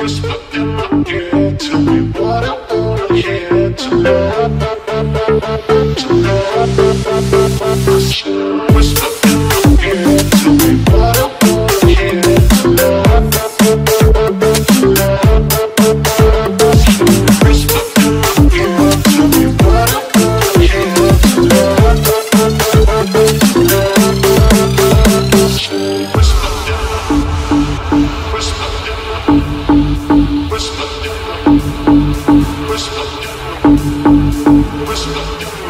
Whisper in my ear, tell me Yeah.